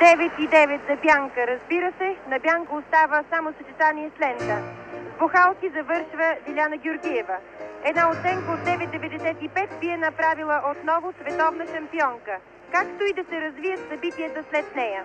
9 и 9 за Бянка, разбира се. На Бянка остава само съчетание с лента. С бухалки завършва Диляна Георгиева. Една оценка от 9,95 би е направила отново световна шампионка. Както и да се развият събитията след нея.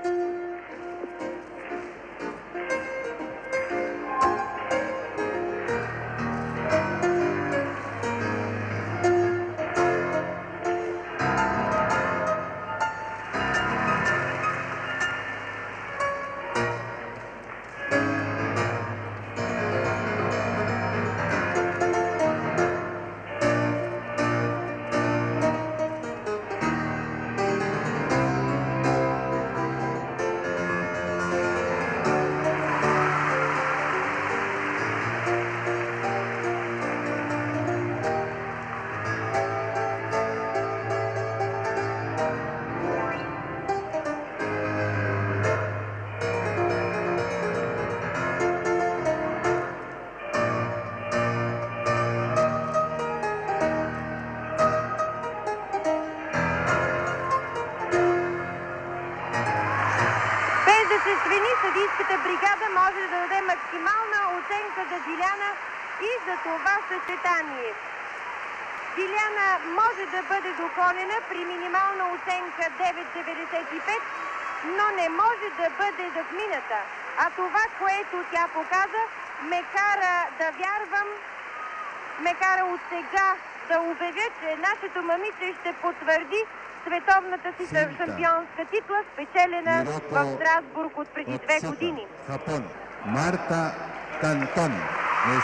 Свини, съдийската бригада може да даде максимална оценка за Диляна и за това съчетание. Диляна може да бъде доконена при минимална оценка 9,95, но не може да бъде надмината. А това, което тя показа, ме кара да вярвам, ме кара от сега да обявя, че нашето момиче ще потвърди световната си шампионска титла, спечелена в Страсбург от преди две години. Japón. Marta Cantón, de